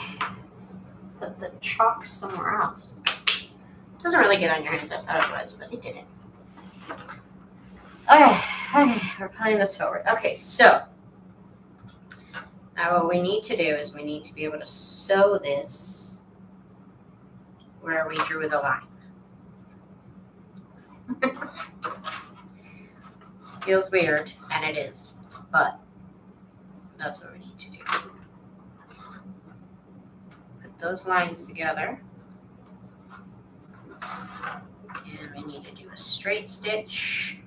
Put the chalk somewhere else. Doesn't really get on your hands. I thought it was, but it didn't. Okay, okay, we're putting this forward. Okay, so now what we need to do is we need to be able to sew this where we drew the line. feels weird, and it is, but that's what we need to do. Put those lines together. And we need to do a straight stitch.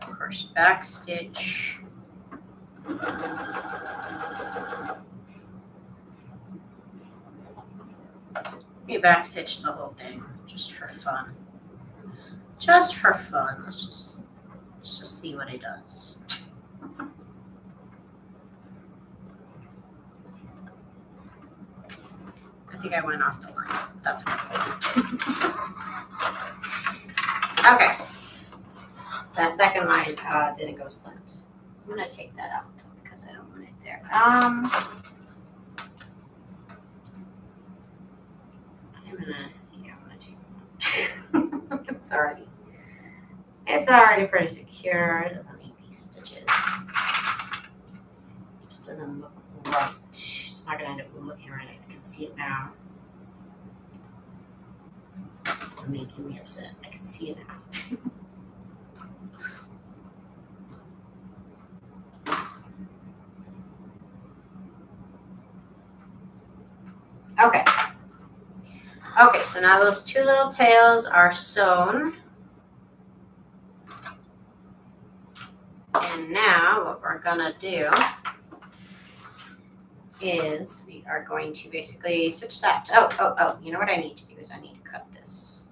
Course, back stitch. We back stitch the whole thing just for fun just for fun. Let's just let's just see what it does. Think I went off the line. That's what Okay. That second line uh, didn't go split. I'm gonna take that out because I don't want it there. Um I'm gonna yeah, I'm gonna take it's already it's already pretty secure. It doesn't need these stitches. Just doesn't look right. It's not gonna end up looking right. Can see it now. You're making me upset. I can see it now. Okay. Okay, so now those two little tails are sewn. And now what we're gonna do is we are going to basically stitch that. Oh, oh, oh, you know what I need to do is I need to cut this,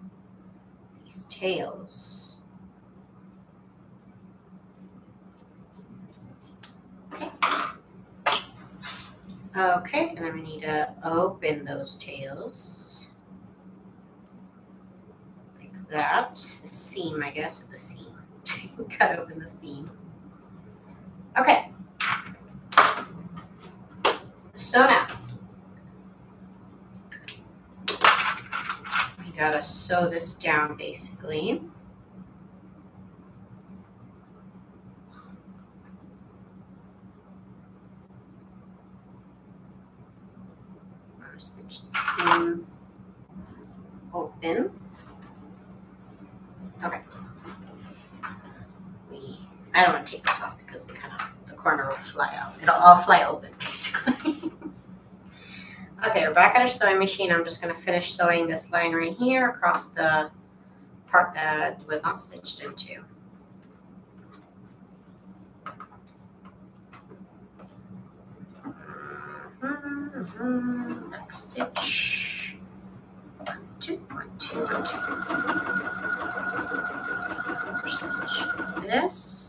these tails. Okay. Okay, and then we need to open those tails. Like that. The seam, I guess, the seam. Cut open the seam. Okay. So now, we gotta sew this down basically. Stitch the seam open. Okay. We, I don't want to take this off because the kind of the corner will fly out. It'll all fly open. Okay, we're back at our sewing machine. I'm just going to finish sewing this line right here across the part that was not stitched into. Mm-hmm. Back stitch. One, two, one, two, one, two. Stitch this.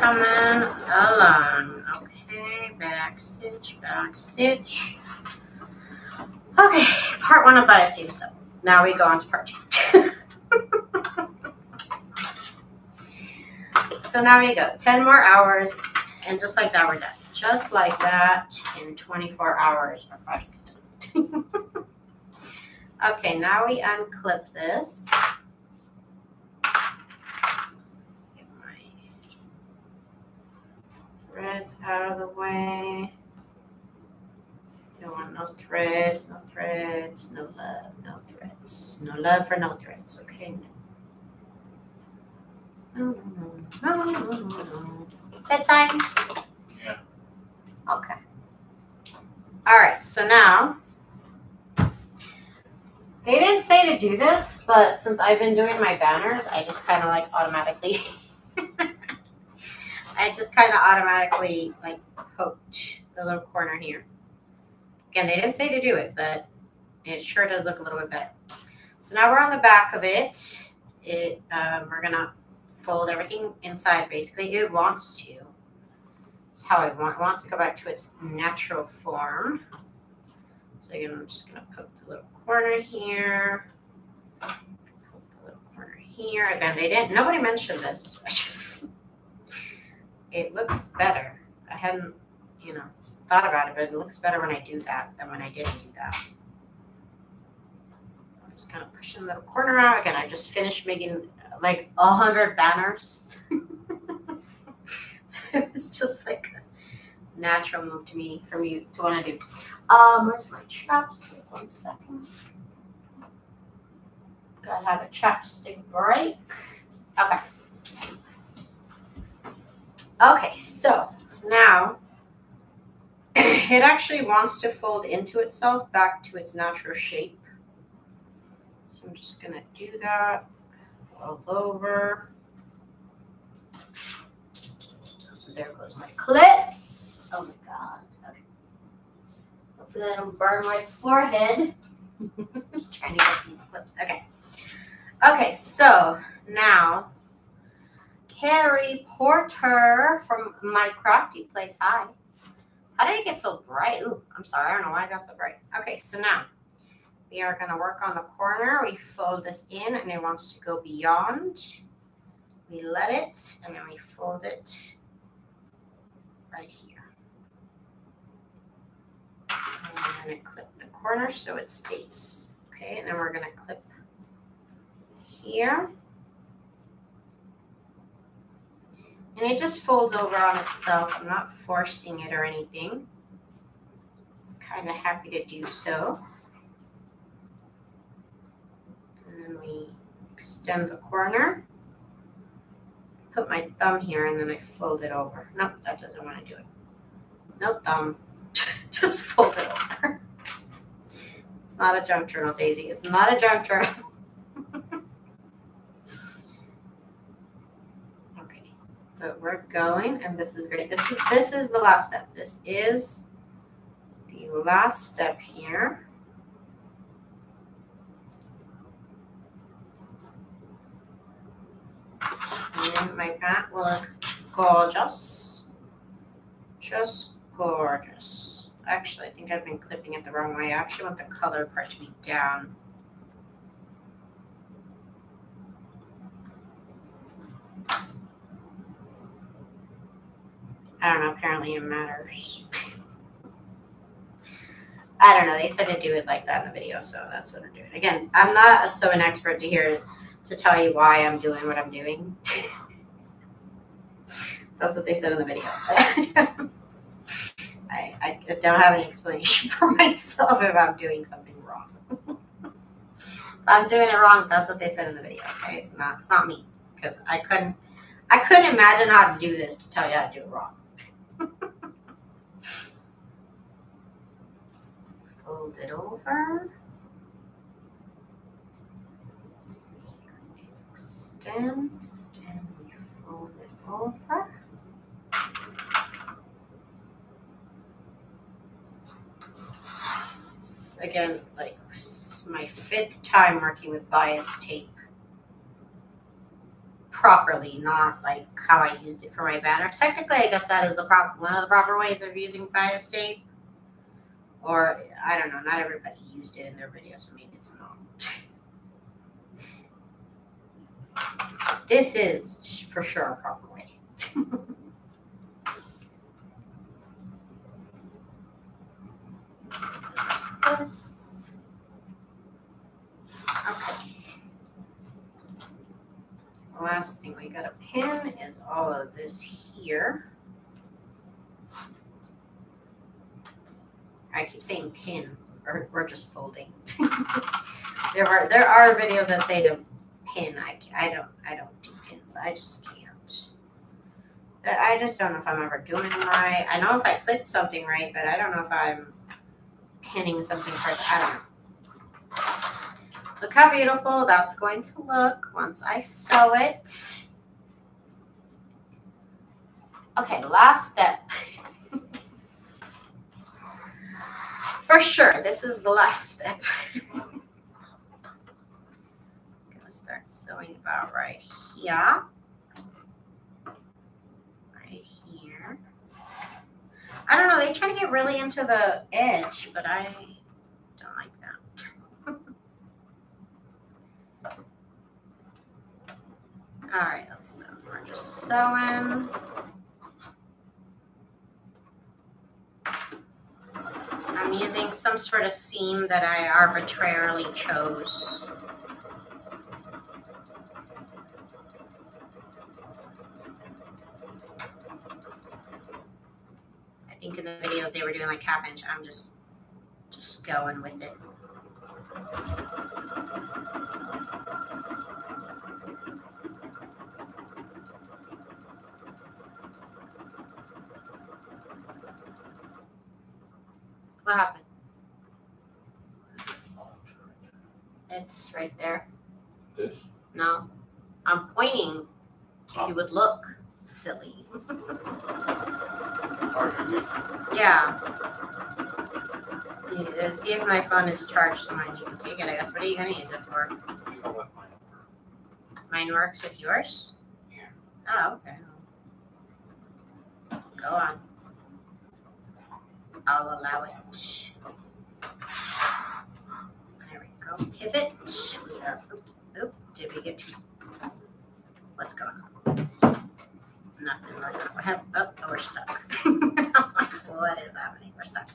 coming along. Okay, back stitch, back stitch. Okay, part of. Now we go on to part two. so now we go 10 more hours, and just like that, we're done. Just like that, in 24 hours, our project is done. okay, now we unclip this. Get my threads out of the way. Don't want no threads, no threads, no love, no threads. No love for no threads, okay? No, no, no, no, no, no, no. Bedtime? Yeah. Okay. All right, so now they didn't say to do this, but since I've been doing my banners, I just kind of like automatically I just kind of automatically like poked the little corner here. Again, they didn't say to do it, but it sure does look a little bit better. So now we're on the back of it. It um, we're gonna fold everything inside. Basically, it wants to. It's how it, want, it wants to go back to its natural form. So again, I'm just gonna poke the little corner here. Poke the little corner here. Again, they didn't. Nobody mentioned this. I just it looks better. I hadn't, you know, thought about it, but it looks better when I do that than when I didn't do that. So I'm just kind of pushing the little corner out. Again, I just finished making like a hundred banners. so it was just like a natural move to me for me to want to do. Um, where's my chapstick? One second. Gotta have a chapstick break. Okay. Okay, so now it actually wants to fold into itself back to its natural shape. So I'm just going to do that all over. There goes my clip. Oh my god. Okay. Hopefully I don't burn my forehead. Trying to get these clips. Okay. Okay, so now Carrie Porter from My Crafty Place. Hi. How did it get so bright? Ooh, I'm sorry. I don't know why it got so bright. Okay, so now we are going to work on the corner. We fold this in and it wants to go beyond. We let it and then we fold it right here. And I'm going to clip the corner so it stays. Okay, and then we're going to clip here. And it just folds over on itself. I'm not forcing it or anything. It's kind of happy to do so. And then we extend the corner. Put my thumb here and then I fold it over. Nope, that doesn't want to do it. Nope, thumb. just fold it over. It's not a junk journal, Daisy. It's not a junk journal. but we're going and this is great this is this is the last step this is the last step here and my mat will look gorgeous just gorgeous. Actually, I think I've been clipping it the wrong way. I actually want the color part to be down. I don't know, apparently it matters. I don't know. They said to do it like that in the video, so that's what I'm doing. Again, I'm not so an expert to hear to tell you why I'm doing what I'm doing. that's what they said in the video. I, I don't have any explanation for myself if I'm doing something wrong. I'm doing it wrong, that's what they said in the video. Okay, it's not it's not me because I couldn't I couldn't imagine how to do this to tell you how to do it wrong. Fold it over. Extend and we fold it over. This is again like my fifth time working with bias tape properly, not like how I used it for my banners. Technically, I guess that is the proper one of the proper ways of using bias tape or I don't know, not everybody used it in their video, so maybe it's not. this is for sure a proper way. this. Okay. The last thing we got to pin is all of this here. I keep saying pin, or we're just folding. there are there are videos that say to pin. I I don't I don't do pins. I just can't. I just don't know if I'm ever doing it right. I know if I clipped something right, but I don't know if I'm pinning something correct. I don't know. Look how beautiful that's going to look once I sew it. Okay, last step. for sure, this is the last step. I'm gonna start sewing about right here. Right here. I don't know, they try to get really into the edge, but I don't like that. All right, let's we're just sewing. I'm using some sort of seam that I arbitrarily chose. I think in the videos they were doing like half inch. I'm just just going with it. What happened? It's right there. This? No. I'm pointing. If you would look, silly. yeah. yeah. See if my phone is charged so I you can take it, I guess. What are you gonna use it for? Mine works with yours? Yeah. Oh, okay. Go on. I'll allow it. There we go. Pivot. We are, Oop, oop. Did we get to what's going on? Nothing. We're not. We have, oh, we're stuck. what is happening? We're stuck.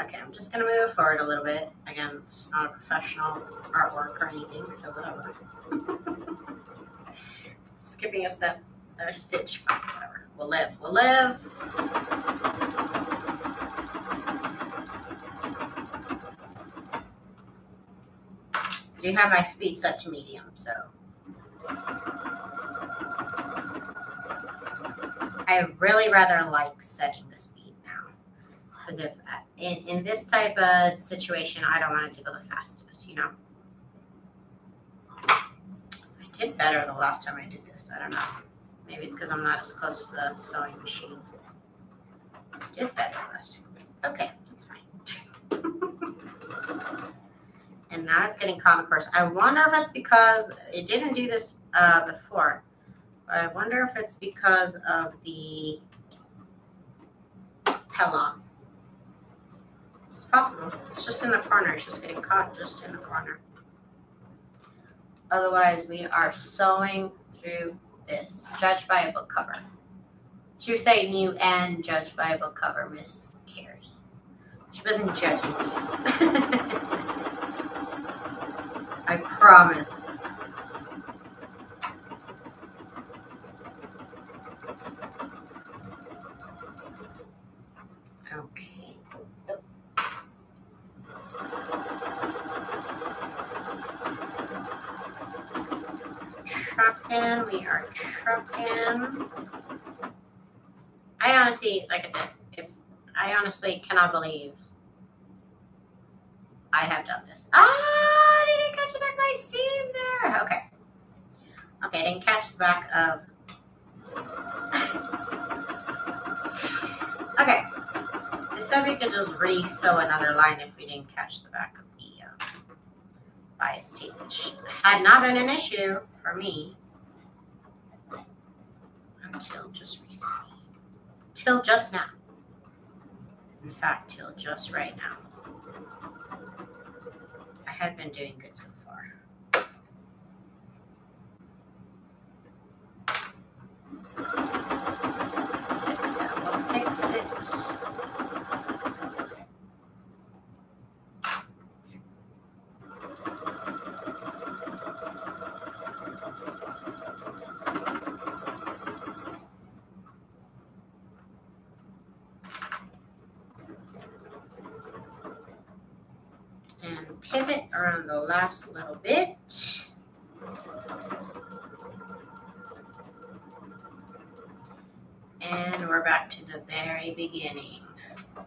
Okay, I'm just gonna move forward a little bit. Again, it's not a professional artwork or anything, so whatever. Skipping a step or a stitch, whatever. We'll live. We'll live. Do have my speed set to medium, so. I really rather like setting the speed now. Because if in, in this type of situation, I don't want it to go the fastest, you know? I did better the last time I did this. I don't know. Maybe it's because I'm not as close to the sewing machine. I did better last time. Okay, that's fine. And now it's getting caught in course. I wonder if it's because it didn't do this uh, before. I wonder if it's because of the long. It's possible. It's just in the corner. It's just getting caught just in the corner. Otherwise, we are sewing through this. Judged by a book cover. She was saying you and judged by a book cover, Miss Carrie. She wasn't judging me. Promise. Okay. Trucking, we are trucking. I honestly, like I said, if I honestly cannot believe I have done this. Ah, did I catch the back of my seam there? Okay. Okay, I didn't catch the back of. okay. They said we could just re-sew another line if we didn't catch the back of the uh, bias tape, which had not been an issue for me until just recently. Till just now. In fact, till just right now I had been doing good so far. Fix that. We'll fix it. pivot around the last little bit. And we're back to the very beginning.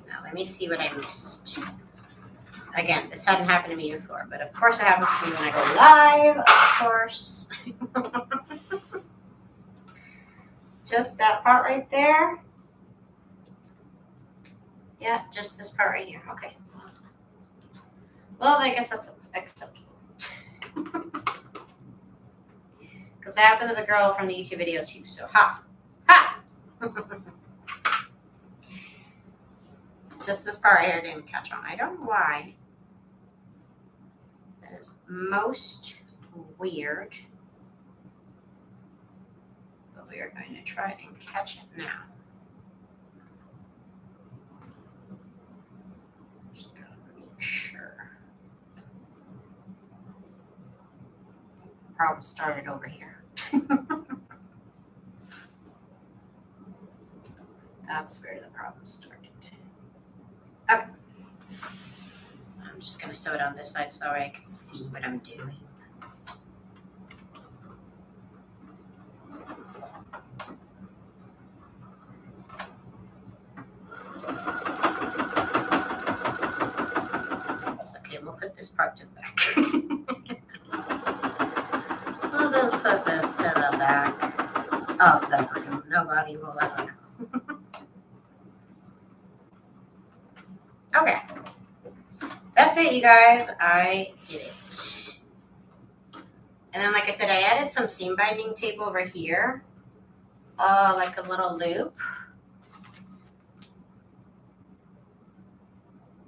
Now let me see what I missed. Again, this hadn't happened to me before, but of course it happens to me when I go live, of course. just that part right there. Yeah, just this part right here. Okay. Well, I guess that's acceptable. Because that happened to the girl from the YouTube video too. So, ha. Ha! Just this part here didn't catch on. I don't know why. That is most weird. But we are going to try and catch it now. Just gotta make sure. Problem started over here. That's where the problem started. Okay. I'm just going to sew it on this side so I can see what I'm doing. It's okay, we'll put this part to the back. put this to the back of the room. Nobody will ever know. okay. That's it, you guys. I did it. And then, like I said, I added some seam binding tape over here. Uh, like a little loop.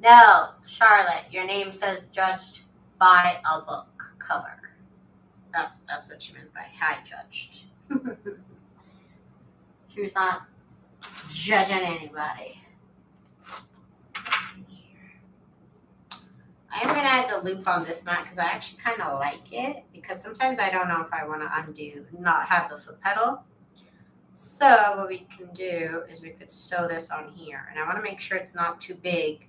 No, Charlotte, your name says judged by a book cover. That's that's what she meant by high judged. she was not judging anybody. Let's see here. I am gonna add the loop on this mat because I actually kind of like it because sometimes I don't know if I want to undo not have the foot pedal. So what we can do is we could sew this on here, and I want to make sure it's not too big,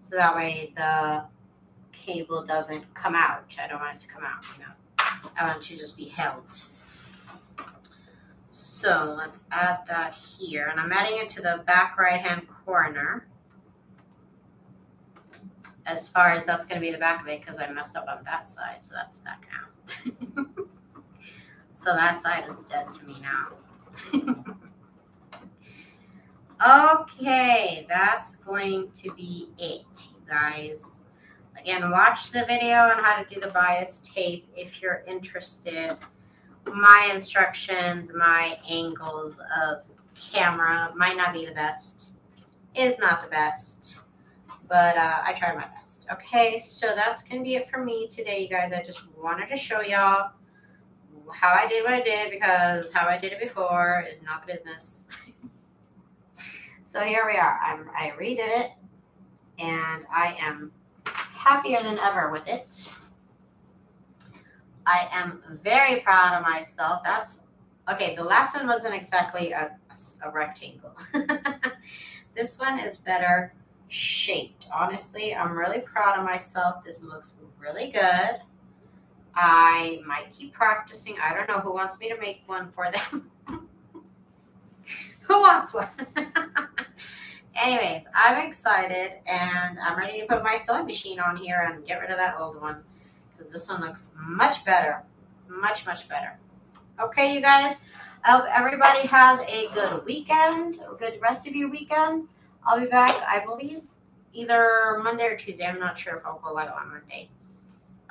so that way the cable doesn't come out. I don't want it to come out, you know. I want it to just be held. So let's add that here. And I'm adding it to the back right hand corner. As far as that's going to be the back of it because I messed up on that side. So that's back now. so that side is dead to me now. okay, that's going to be it, you guys. Again, watch the video on how to do the bias tape if you're interested. My instructions, my angles of camera might not be the best. is not the best, but uh, I tried my best. Okay, so that's going to be it for me today, you guys. I just wanted to show y'all how I did what I did because how I did it before is not the business. so here we are. I'm, I redid it, and I am happier than ever with it. I am very proud of myself. That's okay. The last one wasn't exactly a, a rectangle. this one is better shaped. Honestly, I'm really proud of myself. This looks really good. I might keep practicing. I don't know who wants me to make one for them. who wants one? Anyways, I'm excited and I'm ready to put my sewing machine on here and get rid of that old one because this one looks much better. Much, much better. Okay, you guys. I hope everybody has a good weekend, a good rest of your weekend. I'll be back, I believe, either Monday or Tuesday. I'm not sure if I'll go live on Monday.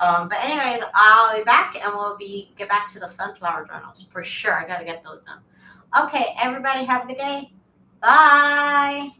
Um, but anyways, I'll be back and we'll be get back to the sunflower journals for sure. I gotta get those done. Okay, everybody have a good day. Bye.